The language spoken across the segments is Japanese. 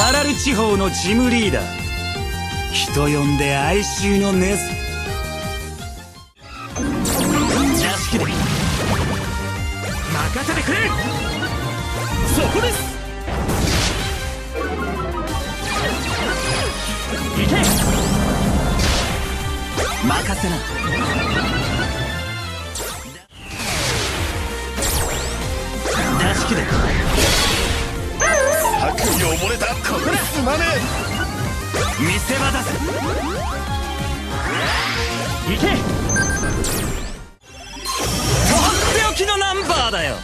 ガラル地方のジムリーダー。人呼んで哀愁のネズ座敷で任せてくれ。そこです。行け。任せな。座敷で。悪意を漏れたこすまね見せ場だぜ。行け。とっておきのナンバーだよ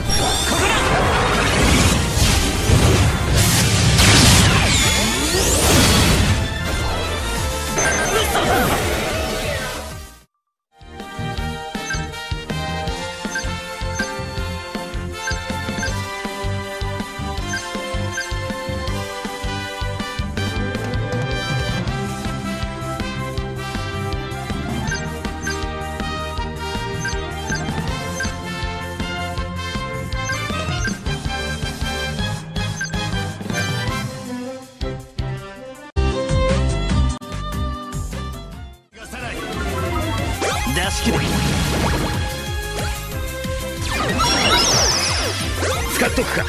座敷で使っとくか。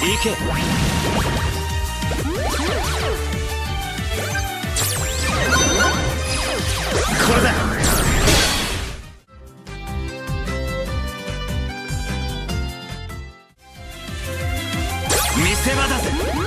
行け。見せ場だ。ぜ